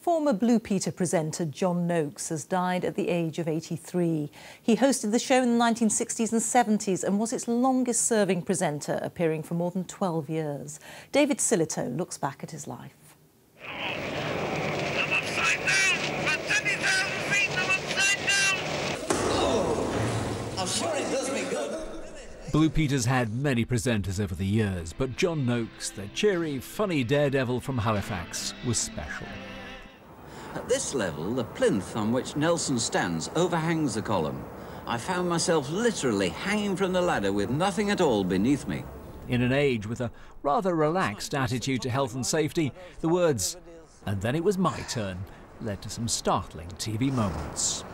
former Blue Peter presenter John Noakes has died at the age of 83. He hosted the show in the 1960s and 70s and was its longest serving presenter, appearing for more than 12 years. David Sillito looks back at his life. Blue Peter's had many presenters over the years, but John Noakes, the cheery, funny daredevil from Halifax, was special. At this level, the plinth on which Nelson stands overhangs the column. I found myself literally hanging from the ladder with nothing at all beneath me. In an age with a rather relaxed attitude to health and safety, the words, and then it was my turn, led to some startling TV moments.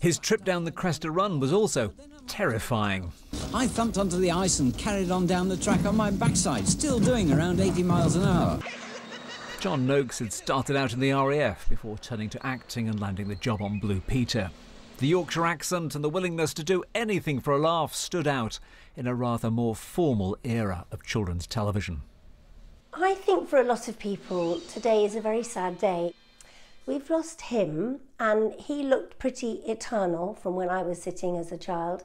His trip down the Cresta Run was also terrifying. I thumped onto the ice and carried on down the track on my backside, still doing around 80 miles an hour. John Noakes had started out in the RAF before turning to acting and landing the job on Blue Peter. The Yorkshire accent and the willingness to do anything for a laugh stood out in a rather more formal era of children's television. I think for a lot of people, today is a very sad day. We've lost him, and he looked pretty eternal from when I was sitting as a child.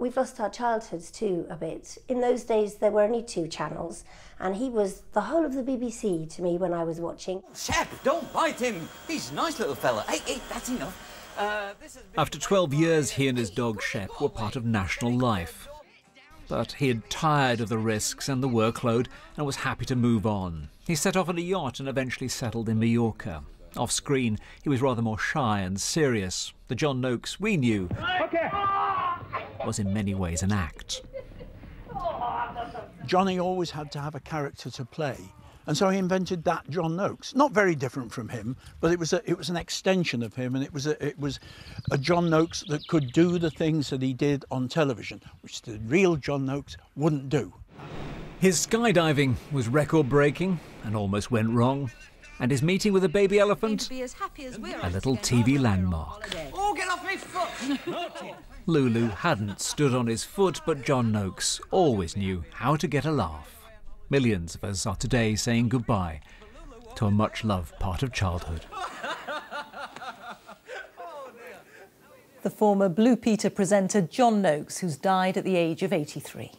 We've lost our childhoods too a bit. In those days, there were only two channels, and he was the whole of the BBC to me when I was watching. Shep, don't bite him. He's a nice little fella. Hey, hey, that's enough. Uh, After 12 years, he and his dog Shep were part of national life. But he had tired of the risks and the workload and was happy to move on. He set off on a yacht and eventually settled in Mallorca. Off screen, he was rather more shy and serious. The John Noakes we knew okay. Was in many ways an act. Johnny always had to have a character to play. And so he invented that John Noakes. Not very different from him, but it was a, it was an extension of him, and it was a, it was a John Noakes that could do the things that he did on television, which the real John Noakes wouldn't do. His skydiving was record-breaking and almost went wrong and his meeting with a baby elephant, a little TV landmark. Oh, get off my foot! Lulu hadn't stood on his foot, but John Noakes always knew how to get a laugh. Millions of us are today saying goodbye to a much-loved part of childhood. The former Blue Peter presenter John Noakes, who's died at the age of 83.